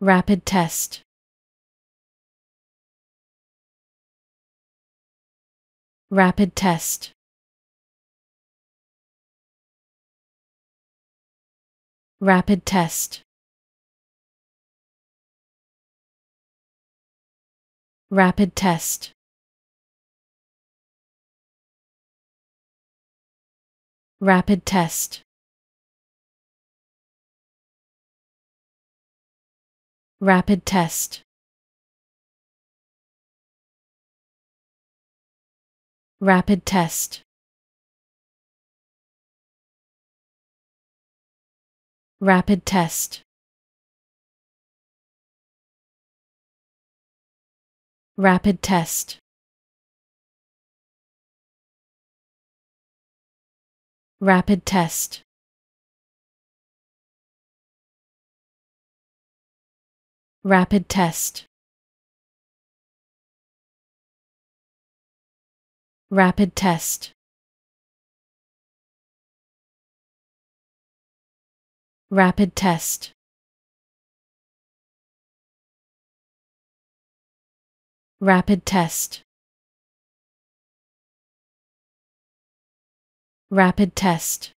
Rapid test. Rapid test. Rapid test. Rapid test. Rapid test. Rapid test. Rapid test. Rapid test. Rapid test. Rapid test. Rapid test. Rapid test. Rapid test. Rapid test. Rapid test.